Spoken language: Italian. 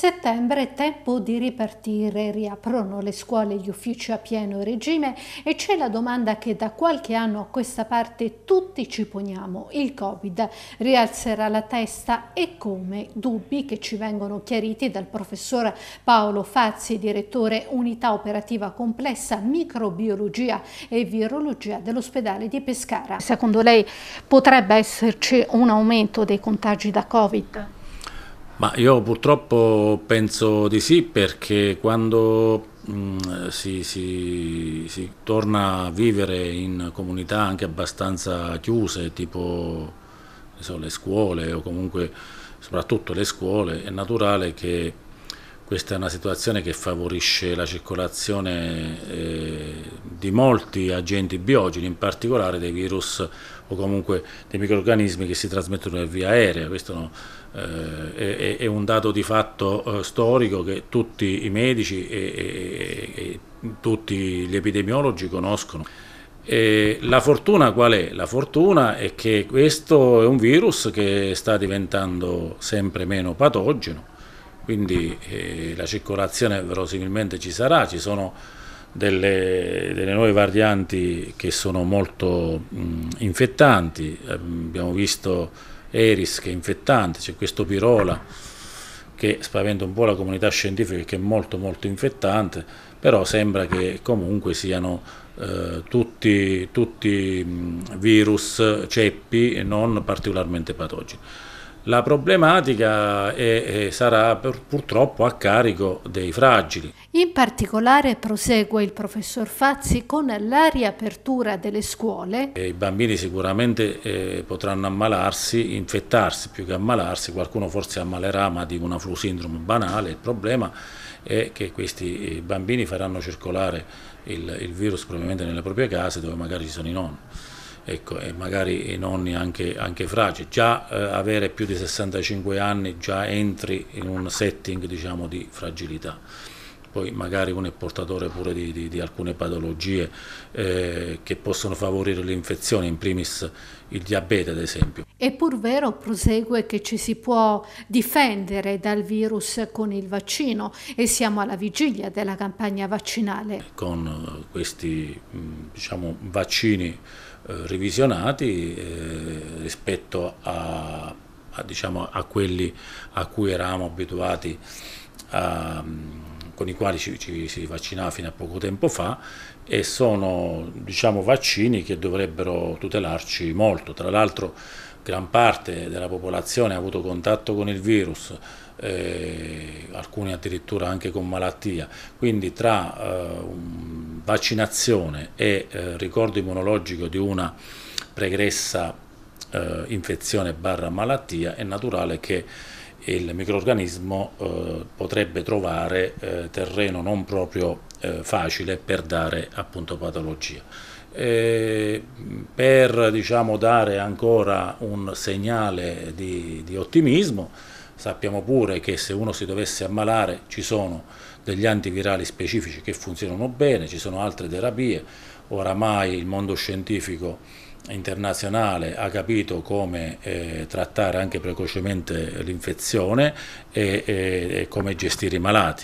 Settembre è tempo di ripartire, riaprono le scuole e gli uffici a pieno regime e c'è la domanda che da qualche anno a questa parte tutti ci poniamo. Il Covid rialzerà la testa e come? Dubbi che ci vengono chiariti dal professor Paolo Fazzi, direttore Unità Operativa Complessa Microbiologia e Virologia dell'ospedale di Pescara. Secondo lei potrebbe esserci un aumento dei contagi da Covid? Ma io purtroppo penso di sì perché quando mm, si, si, si, torna a vivere in comunità anche abbastanza chiuse, tipo so, le scuole o comunque soprattutto le scuole, è naturale che questa è una situazione che favorisce la circolazione eh, di molti agenti biogeni, in particolare dei virus o comunque dei microrganismi che si trasmettono via aerea. Questo eh, è, è, un dato di fatto eh, storico che tutti i medici e, e, e tutti gli epidemiologi conoscono. E la fortuna qual è? La fortuna è che questo è un virus che sta diventando sempre meno patogeno quindi eh, la circolazione verosimilmente ci sarà, ci sono delle, delle nuove varianti che sono molto mh, infettanti, abbiamo visto Eris che è infettante, c'è questo Pirola che spaventa un po' la comunità scientifica che è molto molto infettante, però sembra che comunque siano eh, tutti, tutti virus ceppi non particolarmente patogeni. La problematica è, è, sarà per, purtroppo a carico dei fragili. In particolare prosegue il professor Fazzi con la riapertura delle scuole. I bambini sicuramente eh, potranno ammalarsi, infettarsi più che ammalarsi, qualcuno forse ammalerà ma di una flu sindrome banale, il problema è che questi bambini faranno circolare il, il virus probabilmente nelle proprie case dove magari ci sono i nonni ecco, e magari i nonni anche, anche fragili. Già eh, avere più di 65 anni già entri in un setting diciamo, di fragilità poi magari uno è portatore pure di, di, di alcune patologie eh, che possono favorire l'infezione, in primis il diabete ad esempio. È pur vero, prosegue, che ci si può difendere dal virus con il vaccino e siamo alla vigilia della campagna vaccinale. Con eh, questi diciamo, vaccini eh, revisionati eh, rispetto a, a, diciamo, a, quelli a cui eravamo abituati a con i quali ci, ci, si vaccinava fino a poco tempo fa e sono diciamo, vaccini che dovrebbero tutelarci molto. Tra l'altro gran parte della popolazione ha avuto contatto con il virus, eh, alcuni addirittura anche con malattia, quindi tra eh, vaccinazione e eh, ricordo immunologico di una pregressa eh, infezione barra malattia è naturale che il microorganismo eh, potrebbe trovare eh, terreno non proprio eh, facile per dare appunto patologia. per diciamo, dare ancora un segnale di, di ottimismo sappiamo pure che se uno si dovesse ammalare ci sono degli antivirali specifici che funzionano bene, ci sono altre terapie, oramai il mondo scientifico internazionale ha capito come eh, trattare anche precocemente l'infezione e, e, e come gestire i malati.